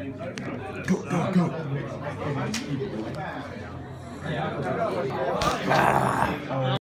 Go, go, go. Ah.